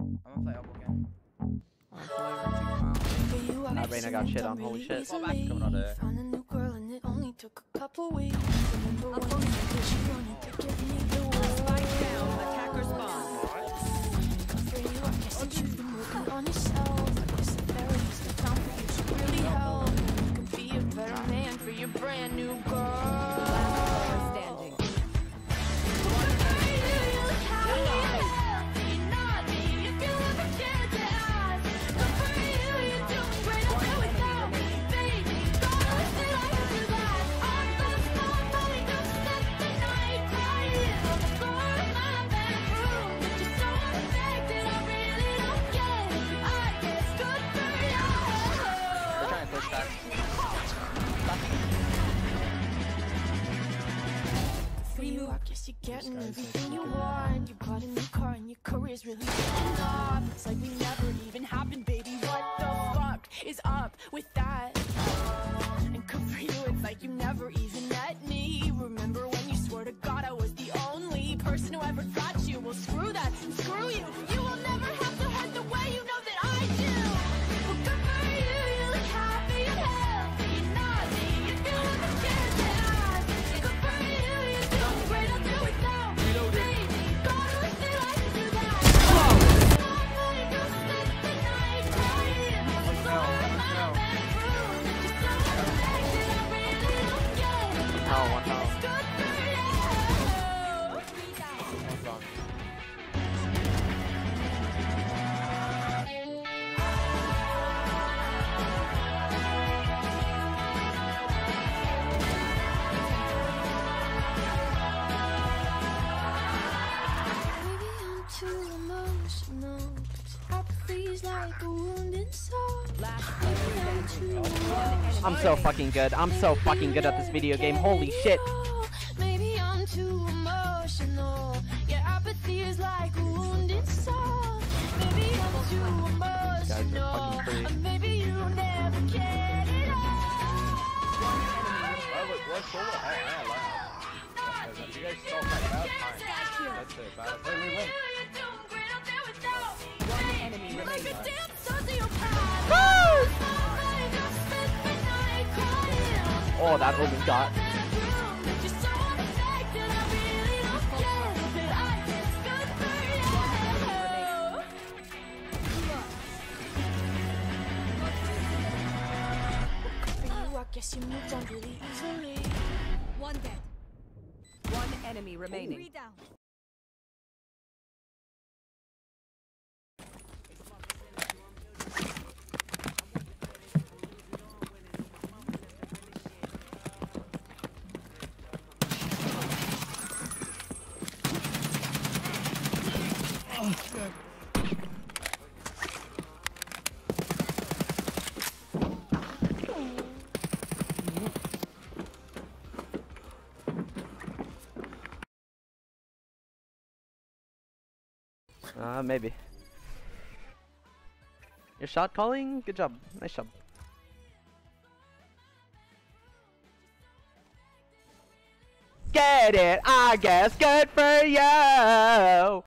I'm gonna play elbow again. Nah, Reyna got shit on, holy shit. Fall back, coming out there. Found a new girl and it only took a couple weeks. Remember when you said that you wanted guess you're getting everything you want. You got a new car and your career's really taking off. It's like we never even happened, baby. What the fuck is up with that? And good for you, it's like you never even met me. Remember when you swore to God One. Maybe I'm too emotional. Apathy's like a wounded soul. I'm so fucking good. I'm so fucking good at this video game. Holy shit. Maybe I'm too emotional. Yeah, apathy is like a Oh, that open got. Guess you moved on really easily. One dead. One enemy remaining. Three down. Uh, maybe. Your shot calling? Good job. Nice job. Get it, I guess. Good for you.